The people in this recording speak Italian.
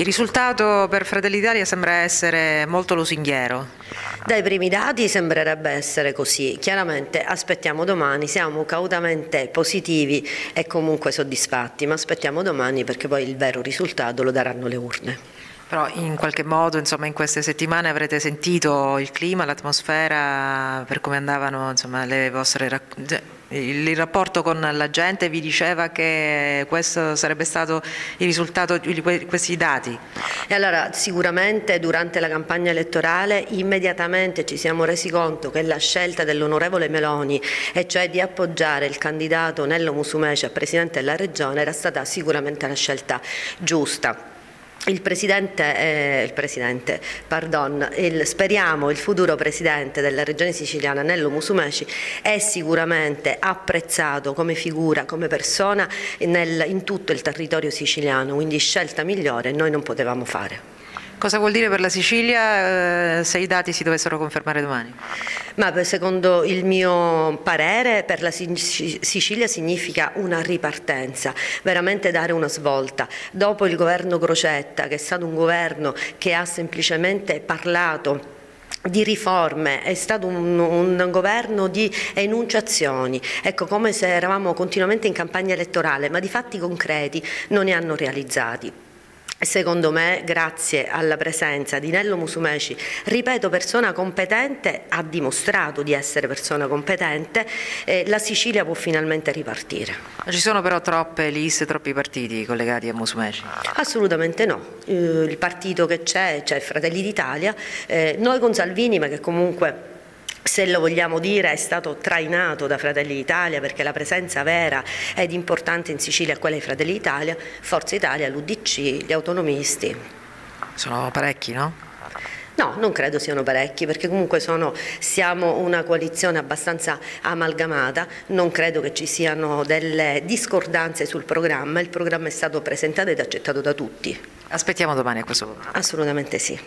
Il risultato per Fratelli d'Italia sembra essere molto lusinghiero. Dai primi dati sembrerebbe essere così, chiaramente aspettiamo domani, siamo cautamente positivi e comunque soddisfatti, ma aspettiamo domani perché poi il vero risultato lo daranno le urne. Però in qualche modo insomma, in queste settimane avrete sentito il clima, l'atmosfera, per come andavano insomma, le vostre il rapporto con la gente vi diceva che questo sarebbe stato il risultato di questi dati? E allora sicuramente durante la campagna elettorale immediatamente ci siamo resi conto che la scelta dell'onorevole Meloni e cioè di appoggiare il candidato Nello Musumeci a Presidente della Regione era stata sicuramente la scelta giusta. Il presidente, eh, il presidente pardon, il, speriamo il futuro presidente della regione siciliana Nello Musumeci è sicuramente apprezzato come figura, come persona nel, in tutto il territorio siciliano, quindi scelta migliore noi non potevamo fare. Cosa vuol dire per la Sicilia eh, se i dati si dovessero confermare domani? Ma secondo il mio parere per la Sicilia significa una ripartenza, veramente dare una svolta. Dopo il governo Crocetta, che è stato un governo che ha semplicemente parlato di riforme, è stato un, un, governo di enunciazioni, ecco come se eravamo continuamente in campagna elettorale, ma di fatti concreti non ne hanno realizzati. Secondo me, grazie alla presenza di Nello Musumeci, ripeto, persona competente, ha dimostrato di essere persona competente, eh, la Sicilia può finalmente ripartire. Ci sono però troppe liste, troppi partiti collegati a Musumeci? Assolutamente no. Eh, il partito che c'è, c'è Fratelli d'Italia, eh, noi con Salvini, ma che comunque se lo vogliamo dire, è stato trainato da Fratelli d'Italia perché la presenza vera ed importante in Sicilia è quella di Fratelli d'Italia, Forza Italia, l'Udc, gli autonomisti. Sono parecchi, no? No, non credo siano parecchi perché comunque sono, siamo una coalizione abbastanza amalgamata, non credo che ci siano delle discordanze sul programma, il programma è stato presentato ed accettato da tutti. Aspettiamo domani a questo punto. Assolutamente sì.